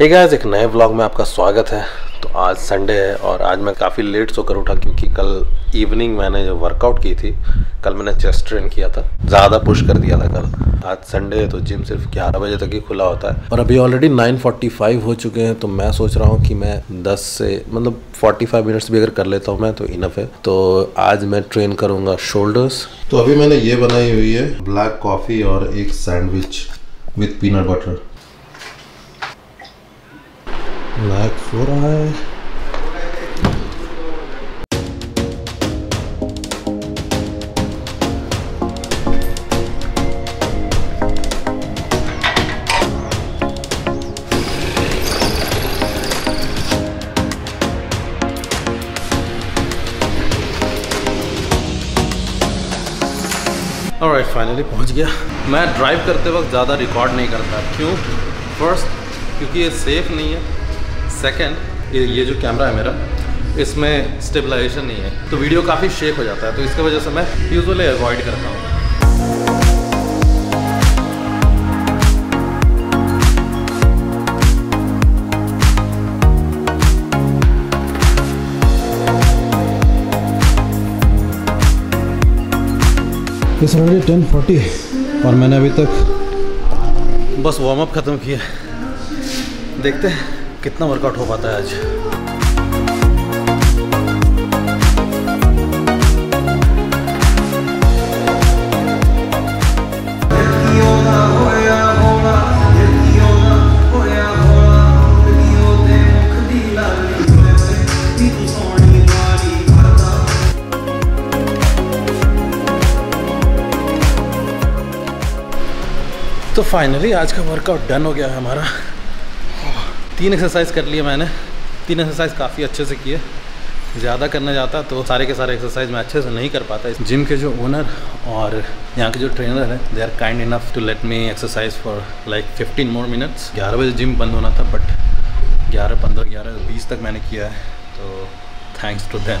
Hey guys एक नए vlog में आपका स्वागत है। तो आज संडे है और आज मैं काफ़ी लेट सोकर उठा क्योंकि कल इवनिंग मैंने जो वर्कआउट की थी, कल मैंने चेस्ट ट्रेन किया था। ज़्यादा पुश कर दिया था कल। आज संडे है तो जिम सिर्फ़ 11 बजे तक ही खुला होता है। और अभी ऑलरेडी 9:45 हो चुके हैं तो मैं सोच रहा हूँ कि मैं 10 से मतलब 45 मिनट्स भी अगर कर लेता हूँ मैं तो इनफ है। तो आज मैं ट्रेन करूँगा शोल्डर्स तो अभी मैंने ये बनाई हुई है ब्लैक कॉफ़ी और एक sandwich with peanut butter black सो रहा है ऑलराइट फाइनली पहुँच गया। मैं ड्राइव करते वक्त ज़्यादा रिकॉर्ड नहीं करता क्यों? फ़र्स्ट क्योंकि ये सेफ़ नहीं है। सेकंड ये जो कैमरा है मेरा, इसमें स्टेबलाइजेशन नहीं है। तो वीडियो काफ़ी शेक हो जाता है तो इसकी वजह से मैं यूजुअली अवॉइड करता हूँ। इस टेन फोर्टी और मैंने अभी तक बस वार्म अप ख़त्म किया देखते हैं। कितना वर्कआउट हो पाता है आज? तो फाइनली आज का वर्कआउट डन हो गया है हमारा। तीन एक्सरसाइज कर लिए मैंने। तीन एक्सरसाइज काफ़ी अच्छे से किए। ज़्यादा करने जाता तो सारे के सारे एक्सरसाइज मैं अच्छे से नहीं कर पाता। जिम के जो ओनर और यहाँ के जो ट्रेनर हैं they are kind enough to let me exercise for like 15 more minutes 11 बजे जिम बंद होना था बट 11 15 11 20 तक मैंने किया है तो थैंक्स टू देम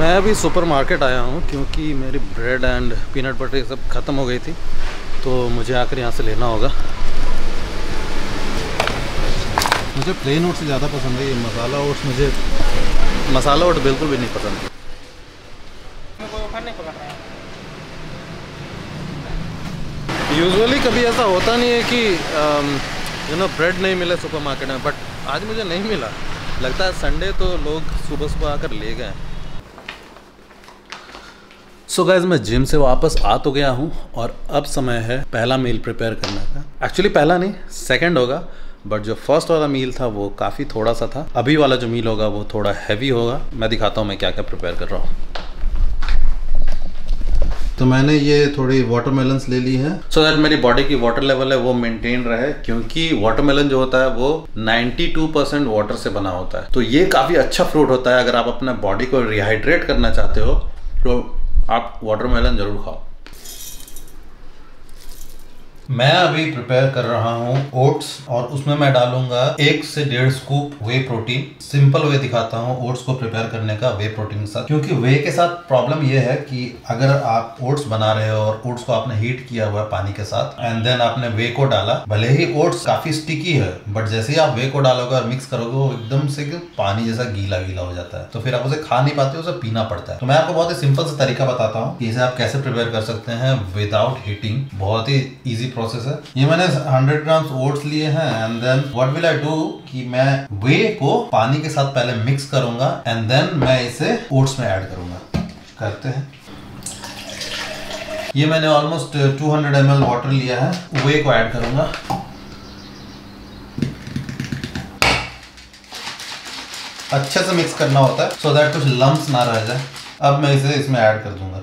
मैं अभी सुपर मार्केट आया हूँ, क्योंकि मेरी ब्रेड एंड पीनट बटर सब ख़त्म हो गई थी तो मुझे आकर यहाँ से लेना होगा। मुझे प्लेन ओट्स ज़्यादा पसंद है, ये मसाला ओट्स मुझे मसाला ओट बिल्कुल भी नहीं पसंद। यूजुअली कभी ऐसा होता नहीं है कि यू नो ब्रेड नहीं मिले सुपर मार्केट में बट आज मुझे नहीं मिला। लगता है संडे तो लोग सुबह सुबह आकर ले गए। सो so गाइज़ मैं जिम से वापस आ तो गया हूँ, और अब समय है पहला मील प्रिपेयर करने का। एक्चुअली पहला नहीं सेकंड होगा। बट जो फ़र्स्ट वाला मील था, वो काफ़ी थोड़ा सा था। अभी वाला जो मील होगा, वो थोड़ा हैवी होगा। मैं दिखाता हूँ मैं क्या क्या प्रिपेयर कर रहा हूँ। तो मैंने ये थोड़ी वाटरमेलन्स ले ली है। सो so दैट मेरी बॉडी की वाटर लेवल है, वो मेंटेन रहे, क्योंकि वाटरमेलन जो होता है, वो 92 परसेंट वाटर से बना होता है। तो ये काफ़ी अच्छा फ्रूट होता है। अगर आप अपना बॉडी को रिहाइड्रेट करना चाहते हो तो आप वाटरमेलन ज़रूर खाओ। मैं अभी प्रिपेयर कर रहा हूँ ओट्स और उसमें मैं डालूँगा एक से डेढ़ scoop whey protein simple whey दिखाता हूँ ओट्स को प्रिपेयर करने का वे प्रोटीन के साथ। क्योंकि वे के साथ प्रॉब्लम यह है कि अगर आप ओट्स बना रहे हो और ओट्स को आपने हीट किया हुआ है पानी के साथ एंड देन आपने वे को डाला, भले ही ओट्स काफ़ी स्टिकी है बट जैसे ही आप वे को डालोगे और मिक्स करोगे, वो एकदम से पानी जैसा गीला गीला हो जाता है। तो फिर आप उसे खा नहीं पाते, उसे पीना पड़ता है। तो मैं आपको बहुत ही सिंपल सा तरीका बताता हूँ कि इसे आप कैसे प्रिपेयर कर सकते हैं विदाउट हीटिंग बहुत ही ईजी प्रोसेस है ये मैंने 100 ग्राम्स ओट्स लिए हैं and then what will I do कि मैं वे को पानी के साथ पहले मिक्स करूँगा एंड देन मैं इसे ओट्स में ऐड करूँगा। करते हैं। ये मैंने ऑलमोस्ट 200 ml वाटर लिया है वे को ऐड करूँगा। अच्छे से मिक्स करना होता है सो so दैट कुछ लम्स ना रह जाए। अब मैं इसे इसमें ऐड कर दूँगा।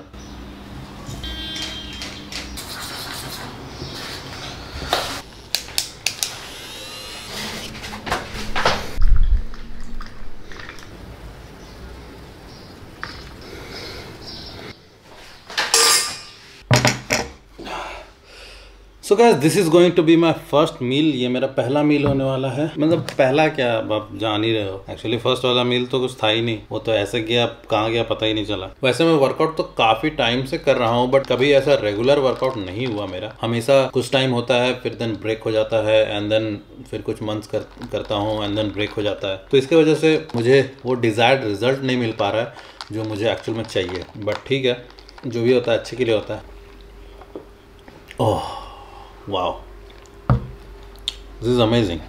So guys this is going to be my first meal ये मेरा पहला मील होने वाला है। मतलब पहला क्या आप जान ही रहे हो। एक्चुअली फ़र्स्ट वाला मील तो कुछ था ही नहीं। वो तो ऐसे गया कहाँ गया पता ही नहीं चला। वैसे मैं वर्कआउट तो काफ़ी टाइम से कर रहा हूँ बट कभी ऐसा रेगुलर वर्कआउट नहीं हुआ मेरा। हमेशा कुछ टाइम होता है फिर देन ब्रेक हो जाता है एंड देन फिर कुछ मंथ्स कर, करता हूँ एंड देन ब्रेक हो जाता है। तो इसके वजह से मुझे वो डिजायर्ड रिज़ल्ट नहीं मिल पा रहा है जो मुझे एक्चुअल में चाहिए। बट ठीक है जो भी होता है अच्छे के लिए होता है। ओह। वाह This is amazing.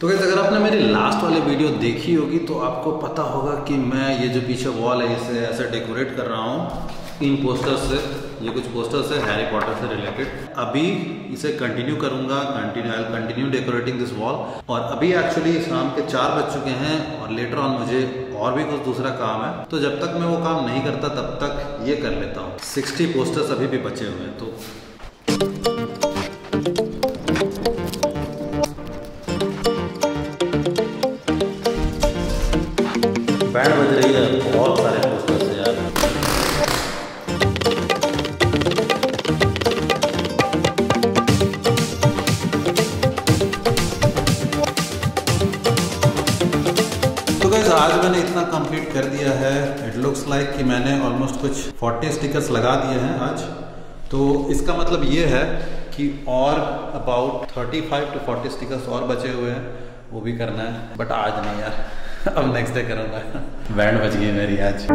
तो कैसे अगर आपने मेरी लास्ट वाली वीडियो देखी होगी तो आपको पता होगा कि मैं ये जो पीछे वॉल है, इसे ऐसे डेकोरेट कर रहा हूँ इन पोस्टर्स से ये कुछ पोस्टर्स है हैरी पॉटर से रिलेटेड अभी इसे कंटिन्यू करूँगा continue I continue decorating this wall और अभी एक्चुअली शाम के चार बज चुके हैं, और लेटर ऑन मुझे और भी कुछ दूसरा काम है। तो जब तक मैं वो काम नहीं करता, तब तक ये कर लेता हूँ। सिक्सटी पोस्टर्स अभी भी बचे हुए हैं तो। बैंड बज रही है। तो आज मैंने इतना कंप्लीट कर दिया है। इट लुक्स लाइक कि मैंने ऑलमोस्ट कुछ 40 स्टिकर्स लगा दिए हैं आज। तो इसका मतलब ये है कि और अबाउट 35 टू 40 स्टिकर्स और बचे हुए हैं। वो भी करना है। बट आज नहीं यार। अब नेक्स्ट डे करूँगा। बैंड बच गई मेरी आज।